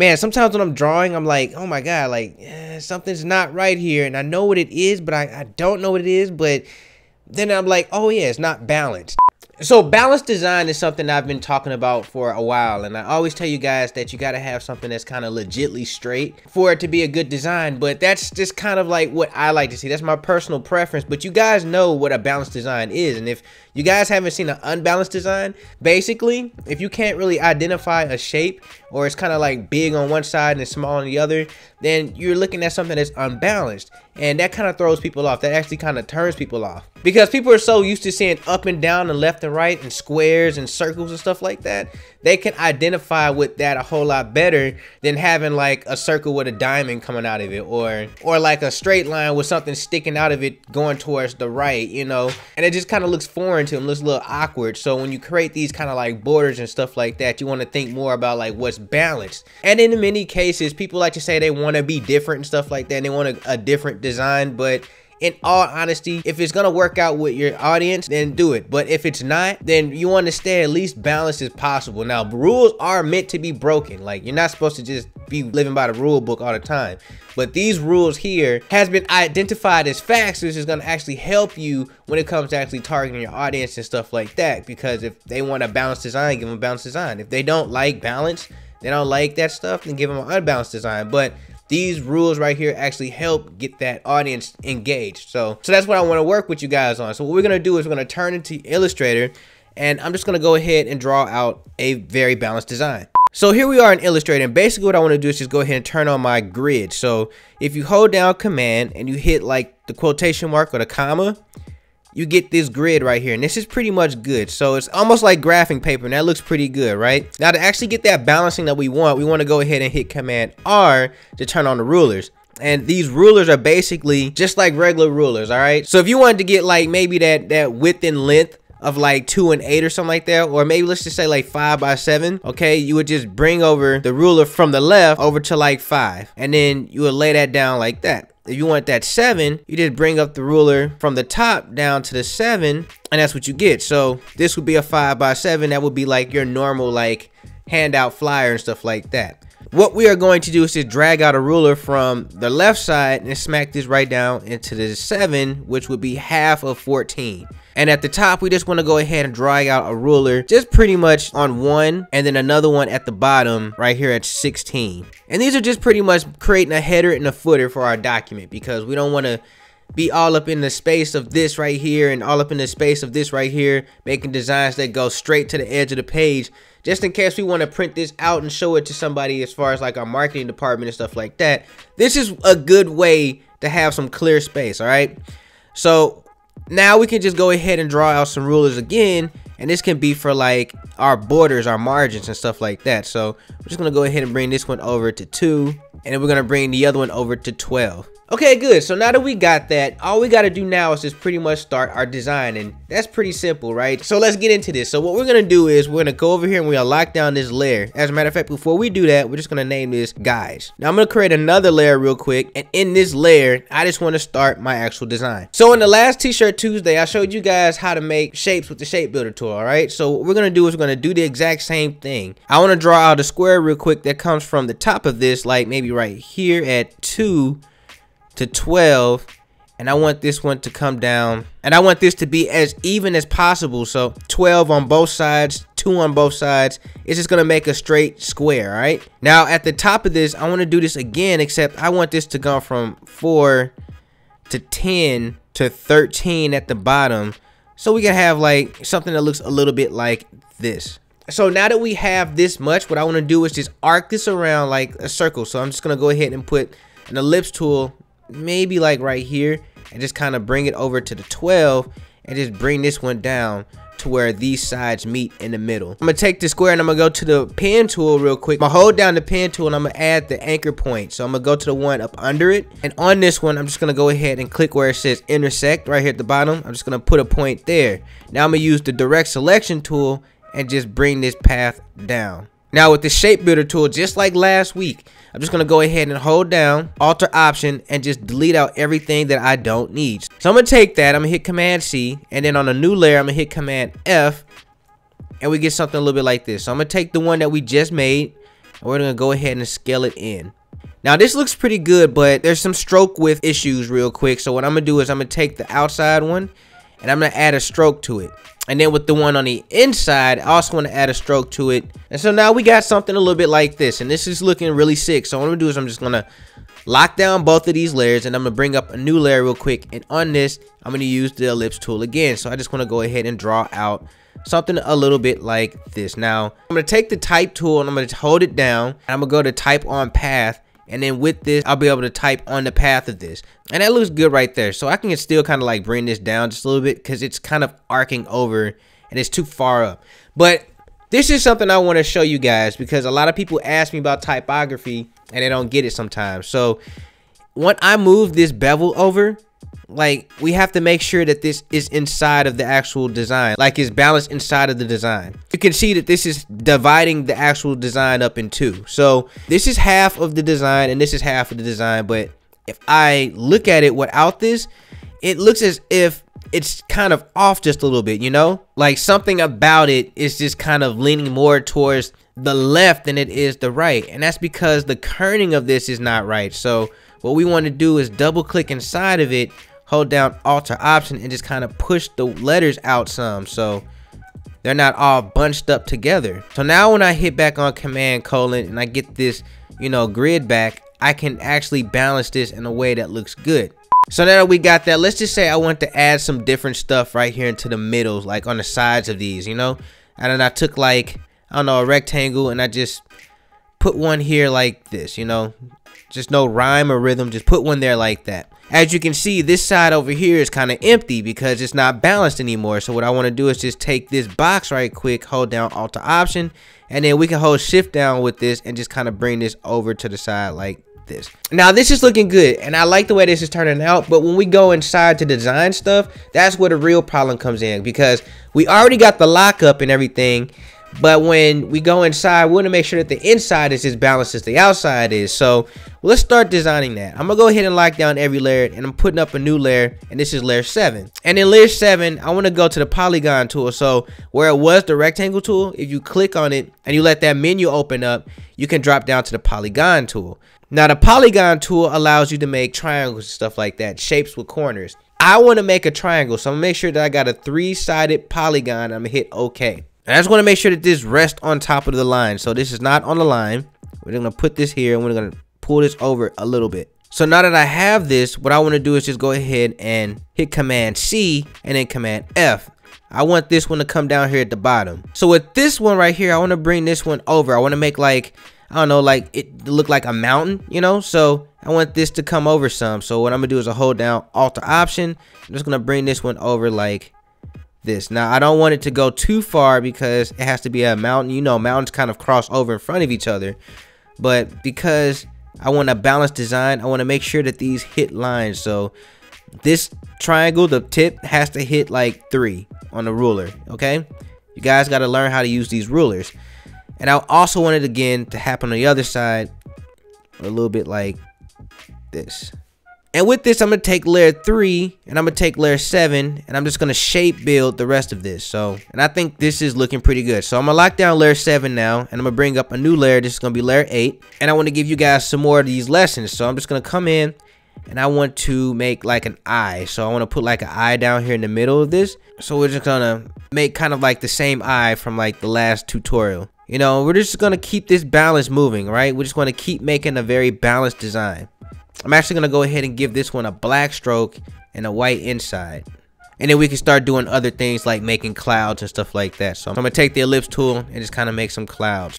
man, sometimes when I'm drawing, I'm like, oh my God, like eh, something's not right here. And I know what it is, but I, I don't know what it is. But then I'm like, oh yeah, it's not balanced. So balanced design is something I've been talking about for a while and I always tell you guys that you got to have something that's kind of legitly straight for it to be a good design but that's just kind of like what I like to see. That's my personal preference but you guys know what a balanced design is and if you guys haven't seen an unbalanced design basically if you can't really identify a shape or it's kind of like big on one side and small on the other then you're looking at something that's unbalanced and that kind of throws people off. That actually kind of turns people off because people are so used to seeing up and down and left and right and squares and circles and stuff like that they can identify with that a whole lot better than having like a circle with a diamond coming out of it or or like a straight line with something sticking out of it going towards the right you know? And it just kind of looks foreign to them looks a little awkward. So when you create these kind of like borders and stuff like that you want to think more about like what's balanced. And in many cases people like to say they want to be different and stuff like that and they want a, a different design but in all honesty, if it's gonna work out with your audience, then do it. But if it's not, then you want to stay at least balanced as possible. Now, rules are meant to be broken. Like you're not supposed to just be living by the rule book all the time. But these rules here has been identified as facts, which is gonna actually help you when it comes to actually targeting your audience and stuff like that. Because if they want a balanced design, give them a balanced design. If they don't like balance, they don't like that stuff, then give them an unbalanced design. But these rules right here actually help get that audience engaged. So, so that's what I want to work with you guys on. So what we're going to do is we're going to turn into Illustrator and I'm just going to go ahead and draw out a very balanced design. So here we are in Illustrator and basically what I want to do is just go ahead and turn on my grid. So if you hold down command and you hit like the quotation mark or the comma, you get this grid right here and this is pretty much good. So it's almost like graphing paper and that looks pretty good right? Now to actually get that balancing that we want we want to go ahead and hit command r to turn on the rulers. And these rulers are basically just like regular rulers all right? So if you wanted to get like maybe that that width and length of like two and eight or something like that or maybe let's just say like five by seven okay you would just bring over the ruler from the left over to like five. And then you would lay that down like that if you want that seven, you just bring up the ruler from the top down to the seven, and that's what you get. So this would be a five by seven. That would be like your normal like handout flyer and stuff like that. What we are going to do is just drag out a ruler from the left side and smack this right down into the 7, which would be half of 14. And at the top, we just want to go ahead and drag out a ruler just pretty much on one and then another one at the bottom right here at 16. And these are just pretty much creating a header and a footer for our document because we don't want to be all up in the space of this right here and all up in the space of this right here, making designs that go straight to the edge of the page, just in case we want to print this out and show it to somebody as far as like our marketing department and stuff like that. This is a good way to have some clear space, all right? So now we can just go ahead and draw out some rulers again and this can be for like our borders our margins and stuff like that so we're just gonna go ahead and bring this one over to 2 and then we're gonna bring the other one over to 12 Okay, good. So now that we got that, all we got to do now is just pretty much start our design. And that's pretty simple, right? So let's get into this. So what we're to do is we're to go over here and we're to lock down this layer. As a matter of fact, before we do that, we're just to name this guys. Now I'm to create another layer real quick. And in this layer, I just want to start my actual design. So in the last T-shirt Tuesday, I showed you guys how to make shapes with the shape builder tool, all right? So what we're to do is we're to do the exact same thing. I want to draw out a square real quick that comes from the top of this, like maybe right here at 2 to 12 and I want this one to come down. And I want this to be as even as possible. So 12 on both sides 2 on both sides. It's just gonna make a straight square right now at the top of this I want to do this again except I want this to go from 4 to 10 to 13 at the bottom. So we can have like something that looks a little bit like this. So now that we have this much what I want to do is just arc this around like a circle. So I'm just gonna go ahead and put an ellipse tool maybe like right here and just kind of bring it over to the 12 and just bring this one down to where these sides meet in the middle. I'm gonna take the square and I'm gonna go to the pen tool real quick. I'm gonna hold down the pen tool and I'm gonna add the anchor point. So I'm gonna go to the one up under it. And on this one, I'm just gonna go ahead and click where it says intersect right here at the bottom. I'm just gonna put a point there. Now I'm gonna use the direct selection tool and just bring this path down. Now with the shape builder tool, just like last week, I'm just to go ahead and hold down Alt or Option and just delete out everything that I don't need. So I'm to take that. I'm to hit Command C. And then on a new layer, I'm to hit Command F. And we get something a little bit like this. So I'm to take the one that we just made. And we're gonna go ahead and scale it in. Now this looks pretty good, but there's some stroke width issues real quick. So what I'm gonna do is I'm gonna take the outside one and I'm gonna add a stroke to it. And then with the one on the inside, I also want to add a stroke to it. And so now we got something a little bit like this. And this is looking really sick. So what I'm going to do is I'm just going to lock down both of these layers. And I'm going to bring up a new layer real quick. And on this, I'm going to use the ellipse tool again. So I just want to go ahead and draw out something a little bit like this. Now, I'm going to take the type tool and I'm going to hold it down. And I'm going to go to type on path. And then with this, I'll be able to type on the path of this. And that looks good right there. So I can still kind of like bring this down just a little bit because it's kind of arcing over and it's too far up. But this is something I want to show you guys because a lot of people ask me about typography and they don't get it sometimes. So when I move this bevel over, like we have to make sure that this is inside of the actual design. Like it's balanced inside of the design. You can see that this is dividing the actual design up in two. So this is half of the design and this is half of the design but if i look at it without this it looks as if it's kind of off just a little bit you know? Like something about it is just kind of leaning more towards the left than it is the right and that's because the kerning of this is not right. So what we want to do is double click inside of it hold down alt or option and just kind of push the letters out some so they're not all bunched up together. So now when i hit back on command colon and i get this you know grid back i can actually balance this in a way that looks good. So now that we got that let's just say i want to add some different stuff right here into the middle like on the sides of these you know? And then i took like i don't know a rectangle and i just put one here like this you know just no rhyme or rhythm just put one there like that as you can see, this side over here is kind of empty because it's not balanced anymore. So what I want to do is just take this box right quick, hold down Alt Option, and then we can hold Shift down with this and just kind of bring this over to the side like this. Now this is looking good and I like the way this is turning out, but when we go inside to design stuff, that's where the real problem comes in because we already got the lockup and everything but when we go inside, we want to make sure that the inside is as balanced as the outside is. So let's start designing that. I'm going to go ahead and lock down every layer and I'm putting up a new layer and this is layer 7. And in layer 7, I want to go to the polygon tool. So where it was the rectangle tool, if you click on it and you let that menu open up, you can drop down to the polygon tool. Now the polygon tool allows you to make triangles and stuff like that, shapes with corners. I want to make a triangle, so I'm going to make sure that I got a three-sided polygon. I'm going to hit OK. And I just want to make sure that this rests on top of the line. So this is not on the line. We're going to put this here and we're going to pull this over a little bit. So now that I have this, what I want to do is just go ahead and hit Command C and then Command F. I want this one to come down here at the bottom. So with this one right here, I want to bring this one over. I want to make like, I don't know, like it look like a mountain, you know? So I want this to come over some. So what I'm going to do is hold down Alt Option. I'm just going to bring this one over like this. Now, I don't want it to go too far because it has to be a mountain. You know, mountains kind of cross over in front of each other. But because I want a balanced design, I want to make sure that these hit lines. So this triangle, the tip has to hit like three on the ruler. Okay. You guys got to learn how to use these rulers. And I also want it again to happen on the other side a little bit like this. And with this, I'm going to take layer 3 and I'm going to take layer 7 and I'm just going to shape build the rest of this. So, and I think this is looking pretty good. So I'm going to lock down layer 7 now and I'm going to bring up a new layer. This is going to be layer 8. And I want to give you guys some more of these lessons. So I'm just going to come in and I want to make like an eye. So I want to put like an eye down here in the middle of this. So we're just going to make kind of like the same eye from like the last tutorial. You know, we're just going to keep this balance moving, right? We're just going to keep making a very balanced design. I'm actually going to go ahead and give this one a black stroke and a white inside. And then we can start doing other things like making clouds and stuff like that. So I'm going to take the ellipse tool and just kind of make some clouds.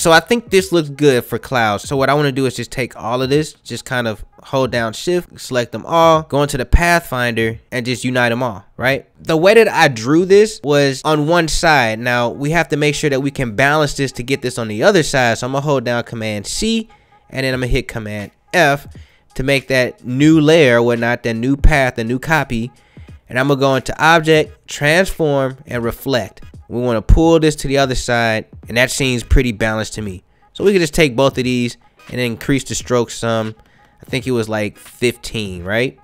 So I think this looks good for clouds. So what I want to do is just take all of this, just kind of hold down shift, select them all, go into the Pathfinder and just unite them all, right? The way that I drew this was on one side. Now we have to make sure that we can balance this to get this on the other side. So I'm gonna hold down Command C and then I'm gonna hit Command F to make that new layer, whatnot, that new path, the new copy. And I'm gonna go into Object, Transform, and Reflect. We want to pull this to the other side, and that seems pretty balanced to me. So we can just take both of these and increase the stroke some. I think it was like 15, right?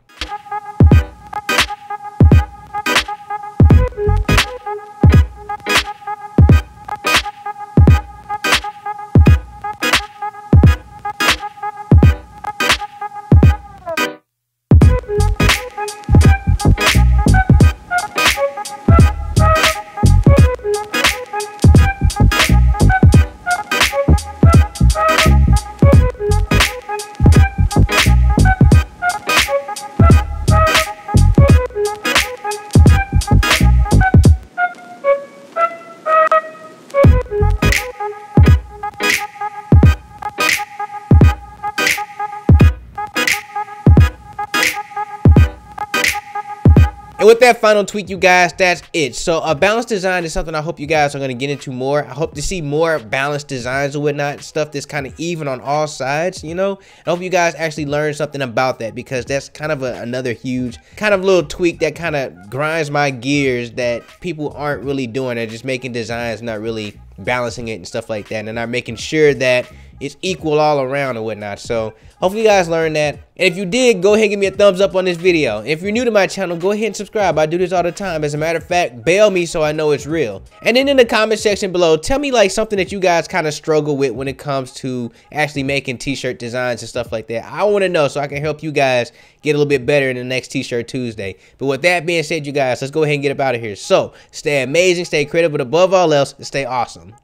Final tweak, you guys, that's it. So a balanced design is something I hope you guys are going to get into more. I hope to see more balanced designs and whatnot, stuff that's kind of even on all sides, you know? I hope you guys actually learn something about that because that's kind of a, another huge kind of little tweak that kind of grinds my gears that people aren't really doing. They're just making designs, not really balancing it and stuff like that. And I'm making sure that it's equal all around and whatnot. So hopefully you guys learned that. And if you did, go ahead and give me a thumbs up on this video. If you're new to my channel, go ahead and subscribe. I do this all the time. As a matter of fact, bail me so I know it's real. And then in the comment section below, tell me like something that you guys kind of struggle with when it comes to actually making t-shirt designs and stuff like that. I want to know so I can help you guys get a little bit better in the next t-shirt Tuesday. But with that being said, you guys, let's go ahead and get up out of here. So stay amazing, stay creative, but above all else, stay awesome.